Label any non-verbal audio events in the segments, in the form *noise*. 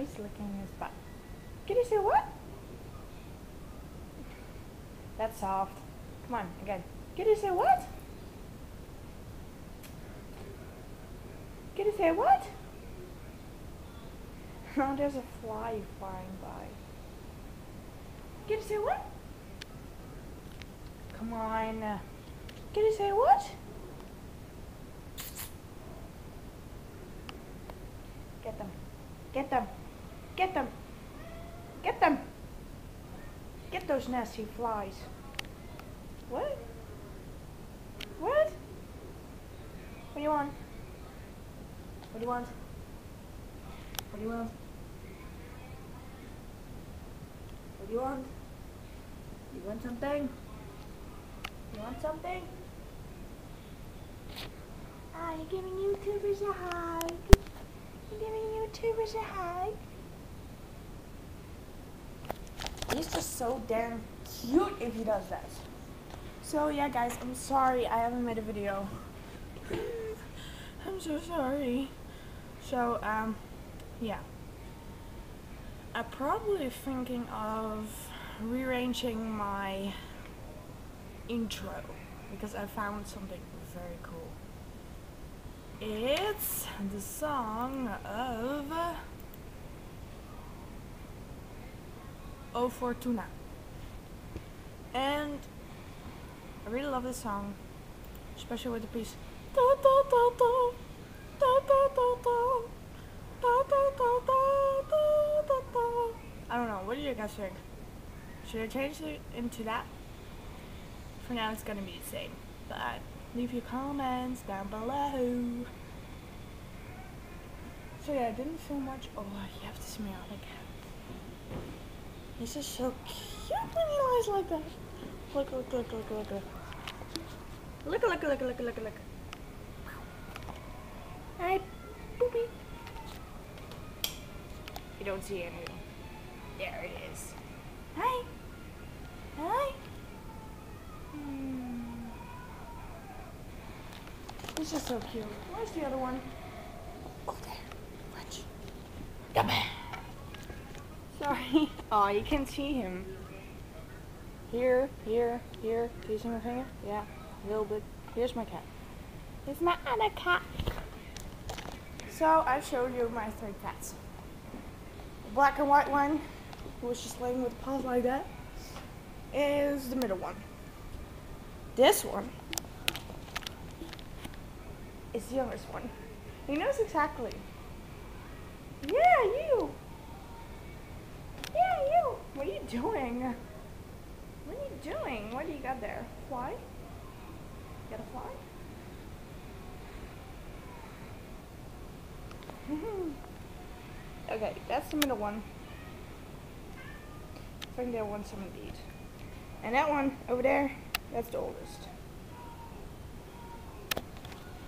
is licking his butt. Kitty say what? That's soft. Come on, again. Kitty say what? Kitty say what? *laughs* Oh, there's a fly flying by. Kitty say what? Come on. Kitty say what? Get them. Get them. Get them. Get them. Get those nasty flies. What? What? What do you want? What do you want? What do you want? What do you want? You want something? You want something? Ah, you're giving YouTubers a hug. You're giving YouTubers a hug. He's just so damn cute if he does that. So yeah guys, I'm sorry I haven't made a video. *sighs* I'm so sorry. So um yeah. I'm probably thinking of rearranging my intro because I found something very cool. It's the song of O Fortuna. And I really love this song, especially with the piece. I don't know, what do you guys think? Should I change it into that? For now it's gonna be the same, but leave your comments down below. So yeah, I didn't film much. Oh, you have to smell it again. He's just so cute when he lies like that. Look, look, look, look, look, look. Look, look, look, look, look, look. Hi, boopy. You don't see anything. There it is. Hi. Hi. Hmm. He's just so cute. Where's the other one? Oh, there. Watch. Come here. Sorry. *laughs* Oh, you can see him. Here, here, here. Do you see my finger? Yeah, a little bit. Here's my cat. Here's my other cat. So I showed you my three cats. The black and white one, who was just laying with paws like that, is the middle one. This one is the youngest one. He knows exactly. Yeah, you. You. Doing? What are you doing? What do you got there? Fly? You got a fly? *laughs* okay, that's the middle one. I think that one's some indeed. And that one over there, that's the oldest.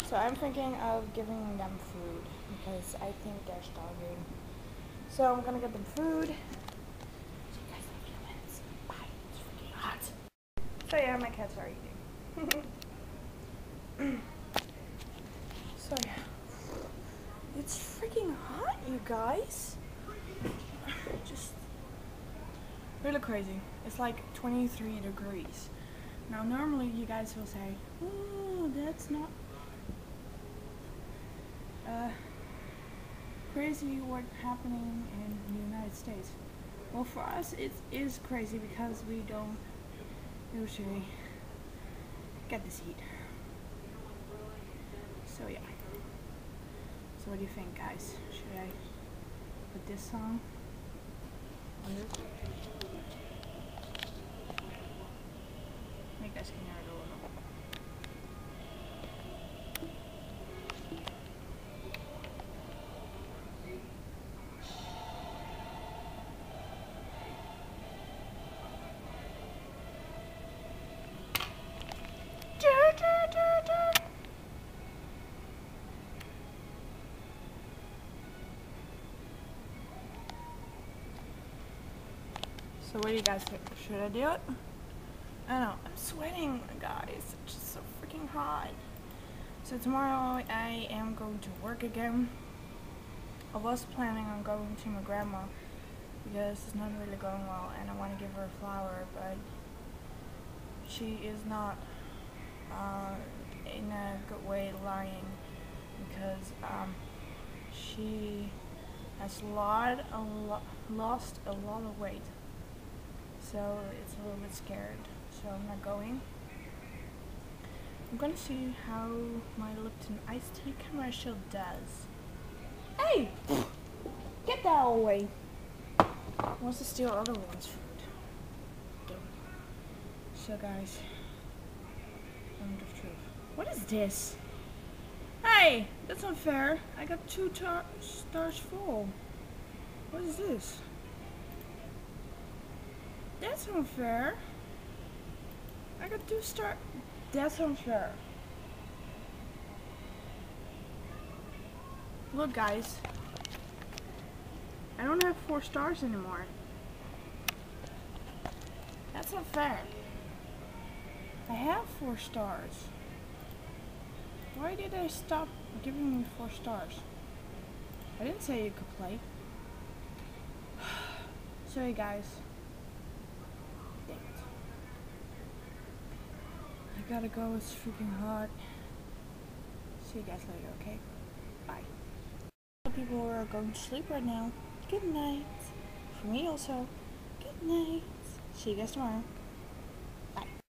So I'm thinking of giving them food because I think they're starving. So I'm gonna get them food. So yeah, my cats are eating. *laughs* so yeah. It's freaking hot, you guys. *sighs* Just really crazy. It's like 23 degrees. Now normally you guys will say, oh, that's not uh, crazy what happening in the United States. Well, for us, it is crazy because we don't usually get this heat. So yeah. So what do you think, guys? Should I put this song on this? You guys can hear it So what do you guys think? Should I do it? I don't know, I'm sweating, guys. It's just so freaking hot. So tomorrow I am going to work again. I was planning on going to my grandma because it's not really going well and I want to give her a flower, but she is not uh, in a good way lying because um, she has lot, a lo lost a lot of weight. So it's a little bit scared. So I'm not going. I'm gonna see how my Lipton iced tea commercial does. Hey! Get that away! Wants to steal other one's food. So guys, moment of truth. What is this? Hey! That's unfair. I got two stars full. What is this? That's unfair. I got two stars. That's unfair. Look guys. I don't have four stars anymore. That's unfair. I have four stars. Why did I stop giving me four stars? I didn't say you could play. *sighs* Sorry guys. Dang it. I gotta go, it's freaking hot. See you guys later, okay? Bye. People are going to sleep right now. Good night. For me also. Good night. See you guys tomorrow.